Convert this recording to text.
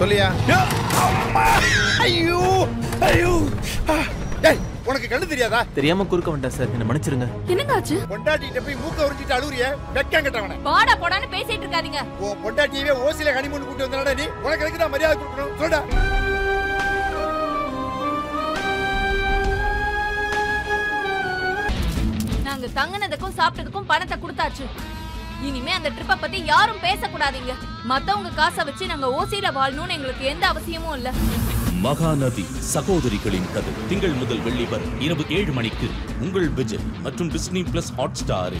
சொல்லியா? ஐயோ ஐயோ! டேய் உனக்கு கண்ணு தெரியாதா? தெரியாம குறுக்க வந்துட்டேன் சார். என்ன மன்னிச்சிருங்க. என்னங்க ஆச்சு பொண்டாட்டிட்ட போய் மூக்க உறிஞ்சிட்டு அழுவுறிய? வெக்கம் கட்டவன. வாடா போடான்னு பேசிட்டு இருக்காதீங்க. உன் பொண்டாட்டியவே ஓசில கனிமூணு கூட்டி வந்தாடா நீ? உனக்கு எதுக்கு தான் மரியாதை கொடுக்கணும்? சொல்டா நாங்க தங்குனதுக்கும் சாப்பிட்டதுக்கும் பணத்தை கொடுத்தாச்சு. இனிமே அந்த ட்ரிப்பை பத்தி யாரும் பேசக்கூடாதீங்க. மத்தவங்க காசை வச்சு நாங்க ஓசியில வாழணும்னு எங்களுக்கு எந்த அவசியமும் இல்ல. மகாநதி சகோதரிகளின் கதை திங்கள் முதல் வெள்ளி வரை இரவு ஏழு மணிக்கு உங்கள் விஜய் மற்றும் டிஸ்னி பிளஸ் ஹாட் ஸ்டார்